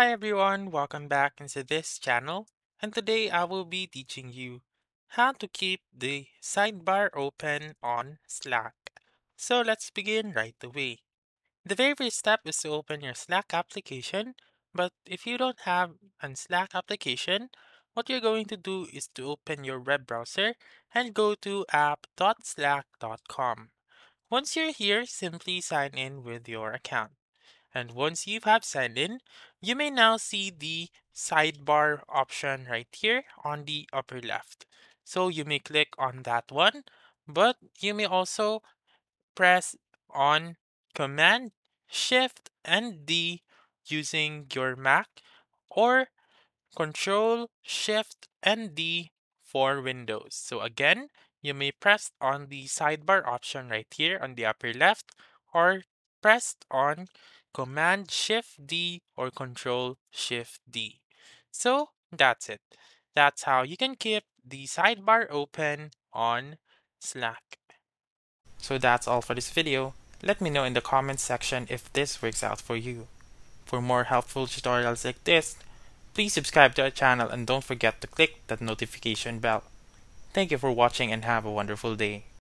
Hi everyone, welcome back into this channel and today I will be teaching you how to keep the sidebar open on Slack. So let's begin right away. The very first step is to open your Slack application, but if you don't have a Slack application, what you're going to do is to open your web browser and go to app.slack.com. Once you're here, simply sign in with your account. And once you have signed in, you may now see the sidebar option right here on the upper left. So you may click on that one, but you may also press on Command, Shift, and D using your Mac or Control, Shift, and D for Windows. So again, you may press on the sidebar option right here on the upper left or press on Command Shift D or Control Shift D. So that's it. That's how you can keep the sidebar open on Slack. So that's all for this video. Let me know in the comments section if this works out for you. For more helpful tutorials like this, please subscribe to our channel and don't forget to click that notification bell. Thank you for watching and have a wonderful day.